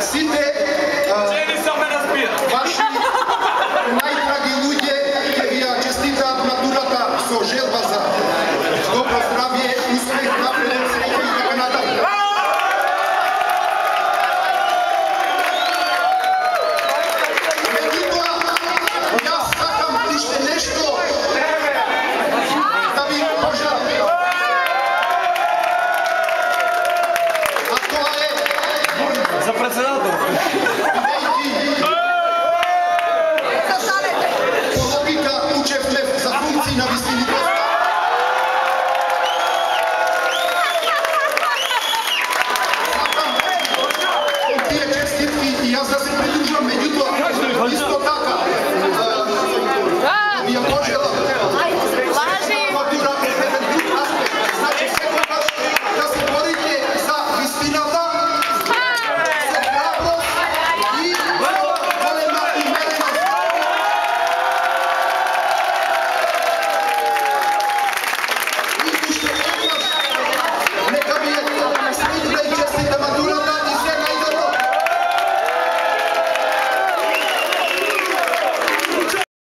сите Ваши најдраги луѓе ќе ви ја на матурата со желба за добро здравје, успех, напредок. по логика учевме за функции на вистините. Да јас да се придужам, меѓутоа, исто така, ја пожелам,